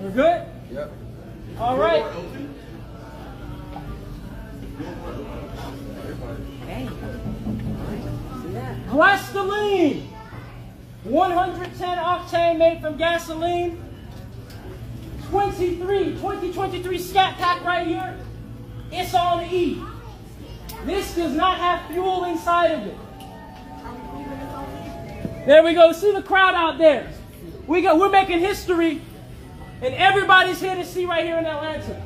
We're good? Yep. All right. Gasoline. 110 octane made from gasoline. 23, 2023 Scat Pack right here. It's on E. This does not have fuel inside of it. There we go. See the crowd out there. We got, we're making history, and everybody's here to see right here in Atlanta.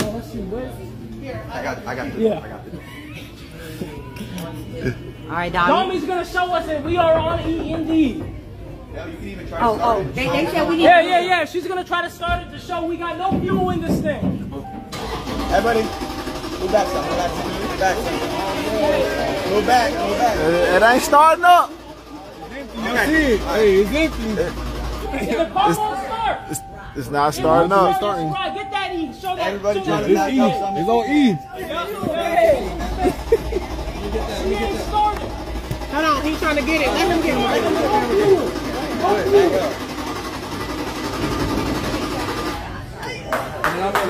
So let's see. Where, I got, I got this. Yeah. I got this. All right, Dommy. Domi's gonna show us that we are on E indeed. You can even try Oh, to start oh, it. they, they said we need. Yeah, yeah, yeah. She's gonna try to start it to show we got no fuel in this thing. Everybody, move back some, move back some, move back some. Move back, move back. It, it ain't starting up. Okay. Hey, it's empty. The car won't start. It's, it's not starting won't up. start. Right, Get that E. Show that. Everybody trying to It's back E. up some. It's on E. She ain't started. Hold on, he's trying to get it. Let him get it. Let him get it.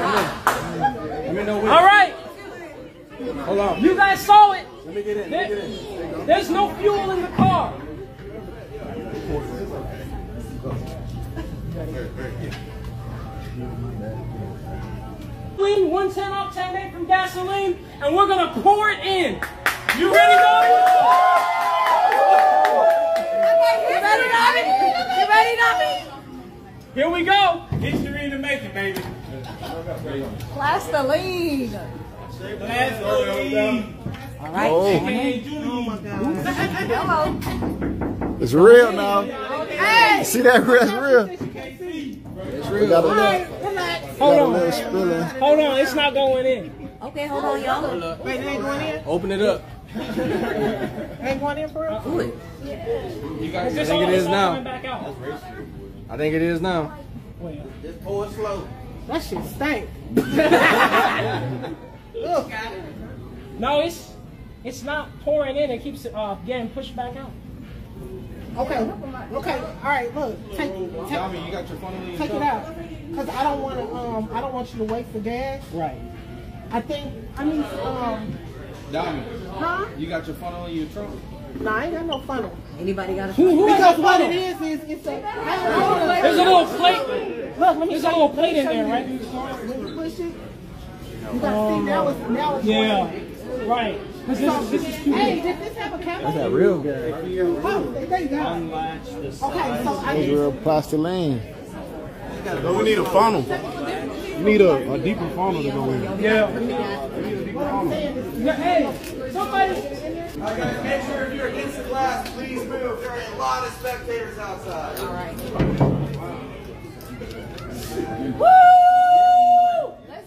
Let me know when. All right. Hold on. You guys saw it. Let me get in. Let me get in. There's no fuel in the car. Octane made from gasoline, and we're gonna pour it in. You ready, Dobby? You ready, Dommy? You ready, Dommy? Here we go. History in the making, baby. Plastoline. All right. Oh, Hello. it's real now. Hey. See that? That's real. We got a little, Hold got a on. spilling. Hold on. It's not going in. Okay, hold on, y'all. Wait, it ain't going in? Open it up. Ain't going in for real? Do it. I It's think all, it is it's now. coming back out. I think it is now. Wait. Just pull it slow. That shit stank. Look. No, it's it's not pouring in. It keeps uh, getting pushed back out. Okay, okay, all right, look, take, take, you got your phone in take it out. Cause I don't wanna, um, I don't want you to wait for gas. Right. I think, I mean. um, Tommy, huh? you got your funnel in your trunk? No, I ain't got no funnel. Anybody got a Who, who has Because a what it is, is, it's a, I don't know. There's a little plate. Look, let me There's a little plate in there, show right? When you push it, you gotta see, now it's, now it's. Yeah. Right. 'Cause this, this is too Hey, big. did this have a camera? That real guy. Oh, there you go. Okay, so I need, real plastoline. No, we need a funnel. You need a, a deeper funnel to go in. Yeah. Yeah, Hey, somebody. Guys, make sure if you're against the glass, please move. There are a lot of spectators outside. All right.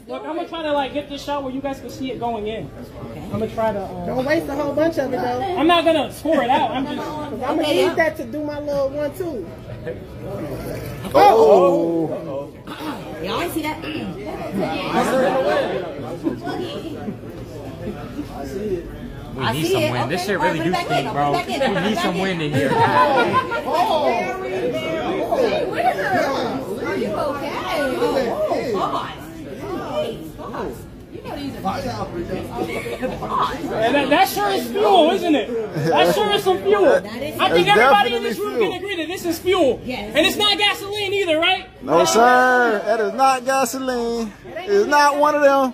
Look, I'm gonna try to like get this shot where you guys can see it going in. I'm gonna try to. Um, don't waste a whole bunch of it though. I'm not gonna score it out. I'm just. I'm gonna use that to do my little one too. Oh, Y'all ain't see that? We need some it. wind. This shit really put do it stink, bro. Put it back in. We need some wind in here. Are you okay? Oh, pause. Hey, pause. You gotta use a pause. And that, that sure is fuel, isn't it? That sure is some fuel. I think That's everybody in this room fuel. can agree that this is fuel. Yes. And it's not gasoline either, right? no, sir. That is not gasoline. It's not one of them.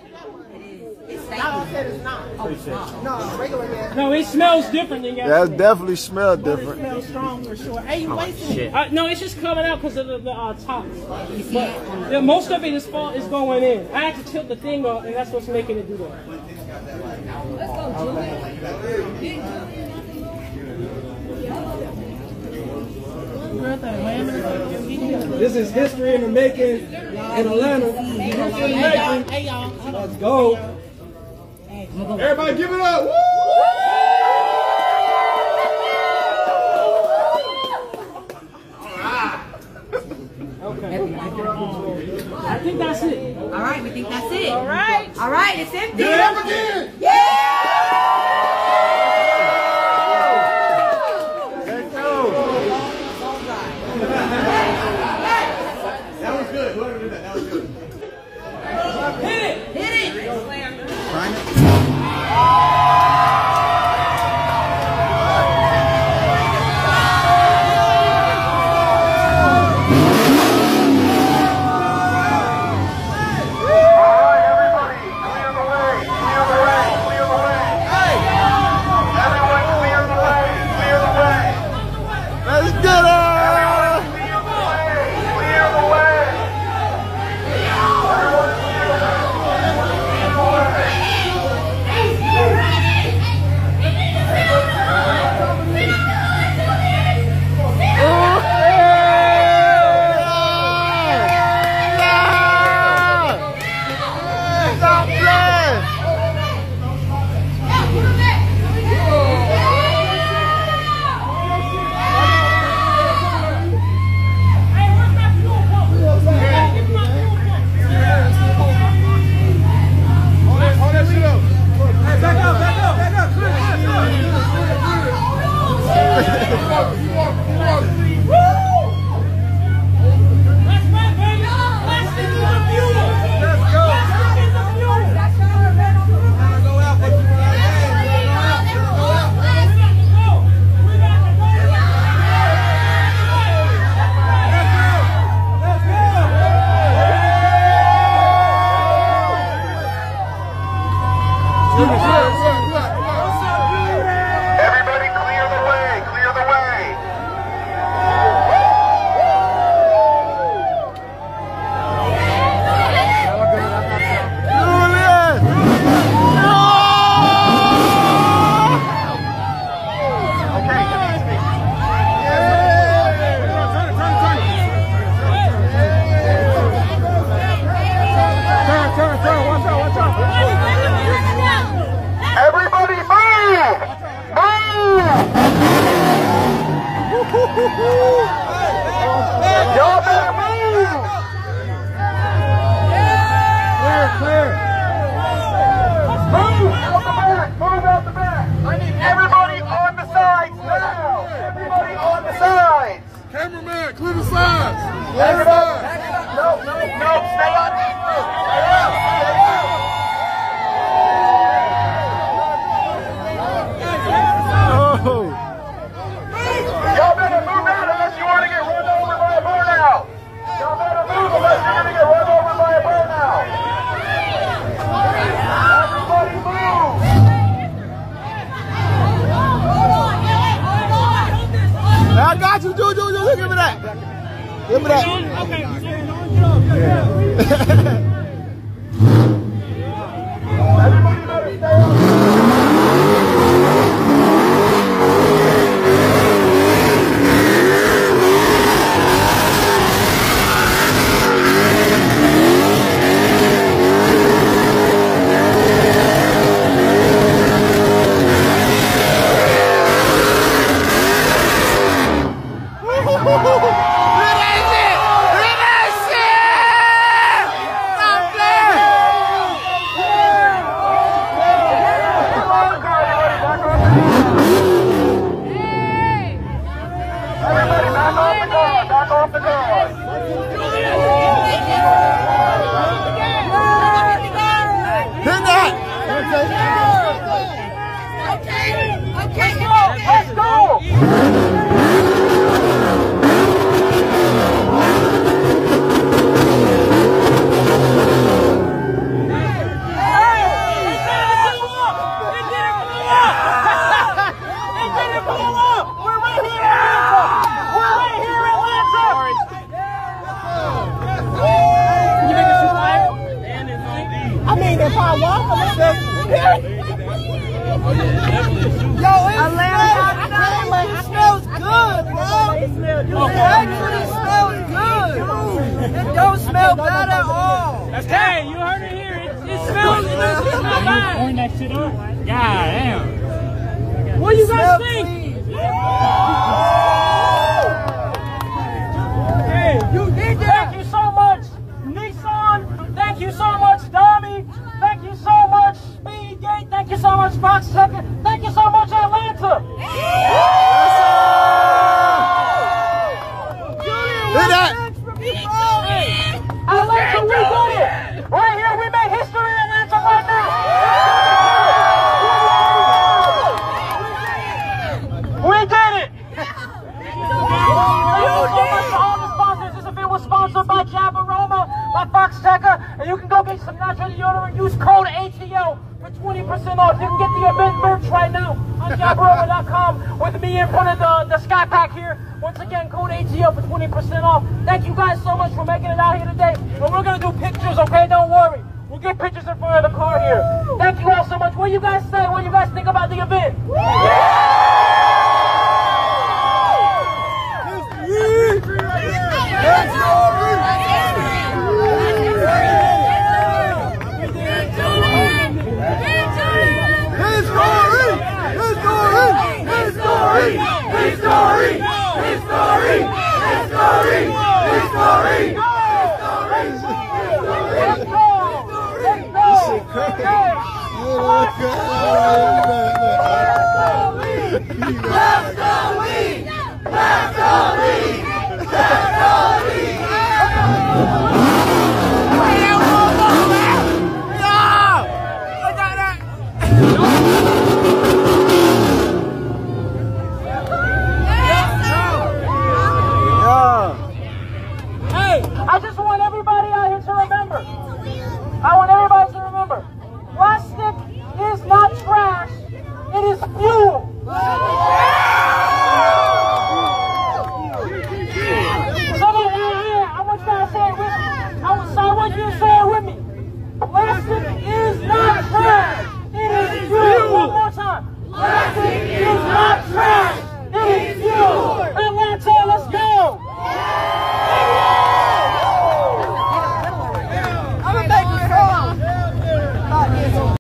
It's No, I stanky. said it's not. Oh, it's not. No, regular gas. No, it smells different than That gasoline. definitely smell It different. smells strong for sure. Hey, you wasting it. Uh, no, it's just coming out because of the, the uh, top. You see it? Yeah, most of it is fall is going in. I had to tilt the thing up, and that's what's making it do that. This is history in the making in Atlanta. Hey, y'all. Hey, y'all. Hold on. Let's go. Everybody give it up. Woo! Okay. I think that's it. All right, we think that's it. All right. All right, it's empty. Get it up again. Yeah! Y'all I got you, Juju. Juju, give me that. Give me that. Everybody better stay on Everybody back off the guard! Back off the guard! Oh, it actually smells good. It don't smell bad at all. Hey, you heard it here. It, it smells. It doesn't smell bad. Turn that shit up. God damn. What do you guys think? And you can go get some natural deodorant. Use code ATO for 20% off. You can get the event merch right now on jabaroma.com with me in front of the, the Scat Pack here. Once again, code ATO for 20% off. Thank you guys so much for making it out here today. And we're going to do pictures, okay? Don't worry. We'll get pictures in front of the car here. Thank you all so much. What do you guys say? What do you guys think about? History! History! History! This shit crazy. Oh, my God. Left the lead! Left the lead! Left the lead!